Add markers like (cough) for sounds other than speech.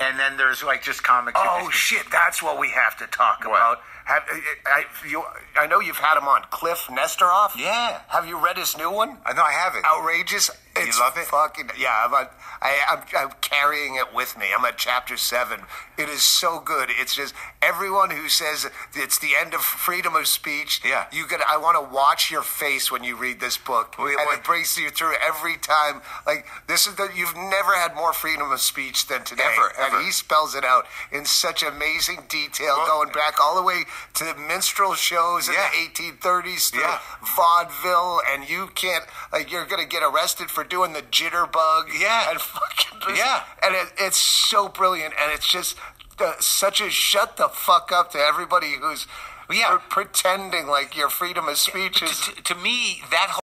and then there's like just comics. Oh shit, that's what we have to talk What? about. Have, I, you, I know you've had him on Kliph Nesteroff. Yeah. Have you read his new one? I know I have it. Outrageous. You It's love it? Fucking yeah. I'm, on, I, I'm, I'm carrying it with me. I'm at chapter seven. It is so good. It's just everyone who says it's the end of freedom of speech. Yeah. You get. I want to watch your face when you read this book, Wait, and it brings you through every time. Like this is the you've never had more freedom of speech than today. Ever, ever. And he spells it out in such amazing detail, Well- going back all the way to minstrel shows Yeah. in the 1830s, through Yeah. vaudeville, and you can't like you're gonna get arrested for doing the jitterbug. Yeah. and (laughs) fucking Yeah. and it, it's so brilliant, and it's just uh, such a shut the fuck up to everybody who's Yeah. pretending like your freedom of speech is. to, to me, that